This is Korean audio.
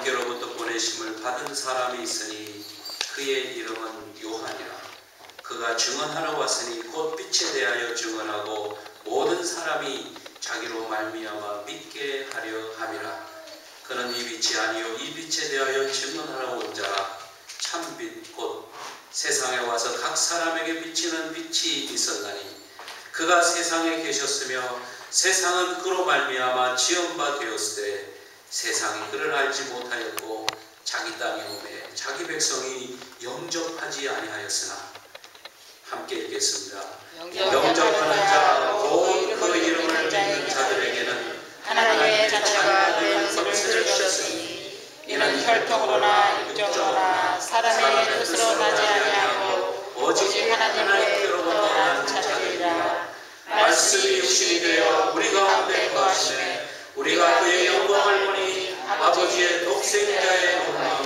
하나님께로부터 보내심을 받은 사람이 있으니 그의 이름은 요한이라. 그가 증언하러 왔으니 곧 빛에 대하여 증언하고 모든 사람이 자기로 말미암아 믿게 하려 함이라. 그는 이 빛이 아니요 이 빛에 대하여 증언하러 온 자라. 참빛 곧 세상에 와서 각 사람에게 비치는 빛이 있었나니 그가 세상에 계셨으며 세상은 그로 말미암아 지은 바 되었을 때 세상이 그를 알지 못하였고 자기 땅에 오매 자기 백성이 영접하지 아니하였으나 함께 읽겠습니다. 영접하는 자, 곧그 이름을 믿는 자들에게는 하나님의 자녀가 된 것을 주셨으니 이는 혈통으로나 육적으로나 사람의 뜻으로 나지 아니하고 오직 하나님께로부터 난 자들이라. 말씀이 육신이 되어 우리 가운데 거하시네 우리가